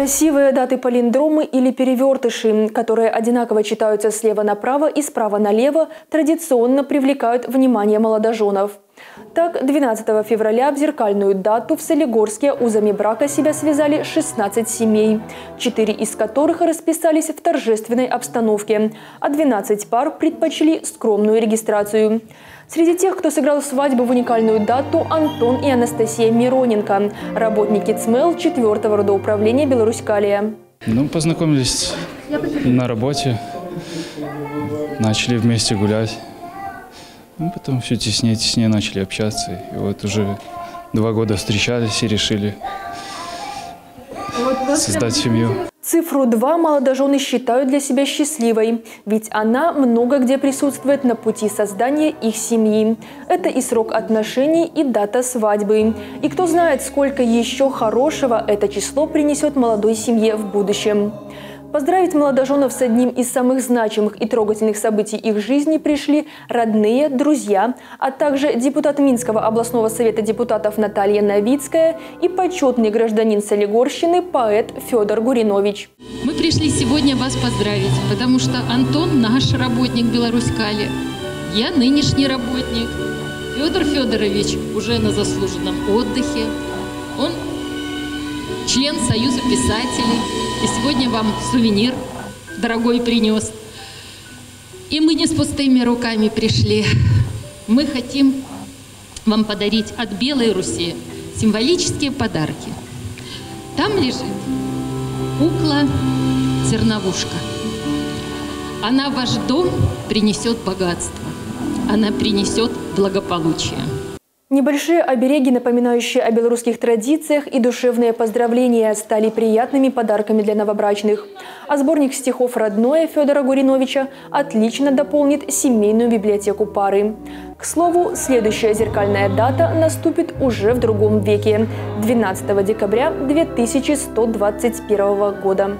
Красивые даты-палиндромы или перевертыши, которые одинаково читаются слева направо и справа налево, традиционно привлекают внимание молодоженов. Так, 12 февраля в зеркальную дату в Солигорске узами брака себя связали 16 семей, 4 из которых расписались в торжественной обстановке, а 12 пар предпочли скромную регистрацию. Среди тех, кто сыграл свадьбу в уникальную дату, Антон и Анастасия Мироненко, работники ЦМЭЛ 4-го родоуправления «Беларусь-Калия». Ну, познакомились на работе, начали вместе гулять. Ну, потом все теснее, теснее начали общаться. И вот уже два года встречались и решили создать семью. Цифру 2 молодожены считают для себя счастливой, ведь она много где присутствует на пути создания их семьи. Это и срок отношений, и дата свадьбы. И кто знает, сколько еще хорошего это число принесет молодой семье в будущем. Поздравить молодоженов с одним из самых значимых и трогательных событий их жизни пришли родные, друзья, а также депутат Минского областного совета депутатов Наталья Новицкая и почетный гражданин Солигорщины поэт Федор Гуринович. Мы пришли сегодня вас поздравить, потому что Антон наш работник Беларусь-Кали, я нынешний работник. Федор Федорович уже на заслуженном отдыхе. Он член Союза писателей. И сегодня вам сувенир дорогой принес. И мы не с пустыми руками пришли. Мы хотим вам подарить от Белой Руси символические подарки. Там лежит кукла-зерновушка. Она ваш дом принесет богатство. Она принесет благополучие. Небольшие обереги, напоминающие о белорусских традициях и душевные поздравления, стали приятными подарками для новобрачных. А сборник стихов «Родное» Федора Гуриновича отлично дополнит семейную библиотеку пары. К слову, следующая зеркальная дата наступит уже в другом веке – 12 декабря 2121 года.